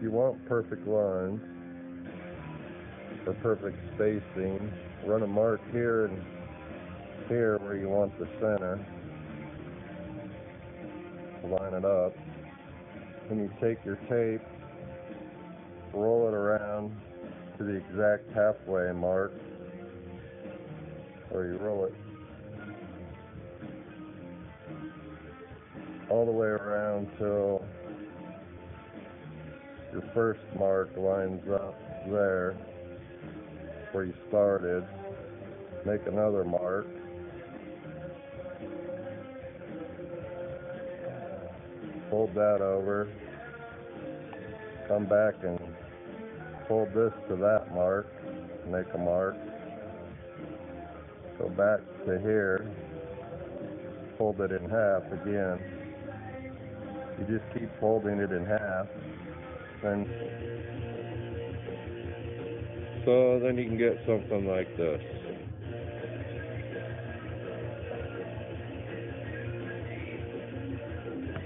if you want perfect lines or perfect spacing, run a mark here and here where you want the center. Line it up. Then you take your tape, roll it around to the exact halfway mark, or you roll it all the way around till your first mark lines up there where you started. Make another mark. Fold that over. Come back and fold this to that mark. Make a mark. Go back to here. Fold it in half again. You just keep folding it in half. Then so then you can get something like this.